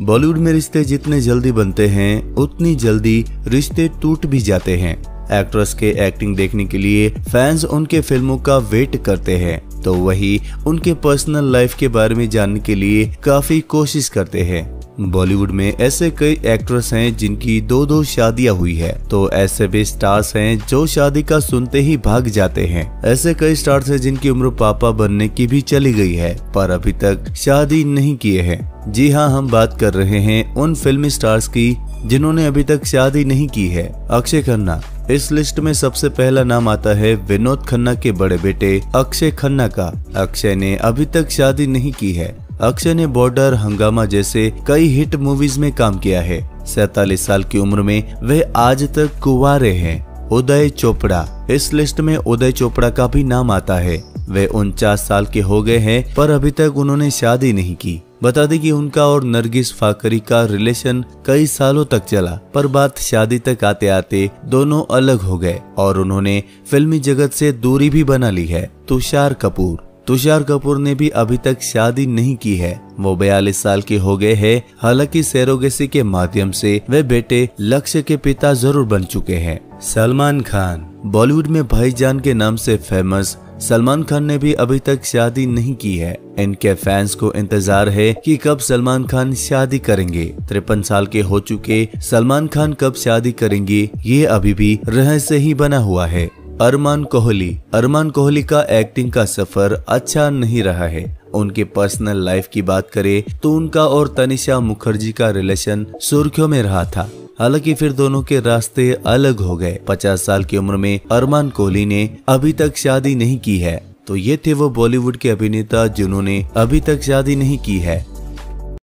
बॉलीवुड में रिश्ते जितने जल्दी बनते हैं, उतनी जल्दी रिश्ते टूट भी जाते हैं। एक्ट्रेस के एक्टिंग देखने के लिए फैंस उनके फ़िल्मों का वेट करते हैं। तो वही उनके पर्सनल लाइफ के बारे में जानने के लिए काफ़ी कोशिश करते हैं। बॉलीवुड में ऐसे कई एक्ट्रेस हैं जिनकी दो दो शादियाँ हुई है। तो ऐसे भी स्टार्स हैं जो शादी का सुनते ही भाग जाते हैं। ऐसे कई स्टार्स हैं जिनकी उम्र पापा बनने की भी चली गई है, पर अभी तक शादी नहीं किए हैं। जी हाँ हम बात कर रहे हैं उन फिल्मी स्टार्स की जिन्होंने अभी तक शादी नहीं की है। अक्षय खन्ना इस लिस्ट में सबसे पहला नाम आता है विनोद खन्ना के बड़े बेटे अक्षय खन्ना का। अक्षय ने अभी तक शादी नहीं की है। अक्षय ने बॉर्डर हंगामा जैसे कई हिट मूवीज़ में काम किया है। सैतालीस साल की उम्र में वे आज तक कुंवारे हैं। उदय चोपड़ा। इस लिस्ट में उदय चोपड़ा का भी नाम आता है। वे उनचास साल के हो गए हैं, पर अभी तक उन्होंने शादी नहीं की। बता दें कि उनका और नरगिस फाकरी का रिलेशन कई सालों तक चला, पर बात शादी तक आते आते दोनों अलग हो गए और उन्होंने फिल्मी जगत से दूरी भी बना ली है। तुषार कपूर। तुषार कपूर ने भी अभी तक शादी नहीं की है। वो बयालीस साल के हो गए हैं। हालाँकि सेरोगेसी के माध्यम से वे बेटे लक्ष्य के पिता ज़रूर बन चुके हैं। सलमान खान। बॉलीवुड में भाईजान के नाम से फ़ेमस सलमान खान ने भी अभी तक शादी नहीं की है। इनके फैंस को इंतज़ार है कि कब सलमान खान शादी करेंगे। तिरपन साल के हो चुके, सलमान खान कब शादी करेंगे, ये अभी भी रहस्य ही बना हुआ है। अरमान कोहली। अरमान कोहली का एक्टिंग का सफ़र अच्छा नहीं रहा है। उनके पर्सनल लाइफ की बात करें तो उनका और तनिषा मुखर्जी का रिलेशन सुर्खियों में रहा था। हालाँकि फिर दोनों के रास्ते अलग हो गए। पचास साल की उम्र में अरमान कोहली ने अभी तक शादी नहीं की है। तो ये थे वो बॉलीवुड के अभिनेता जिन्होंने अभी तक शादी नहीं की है।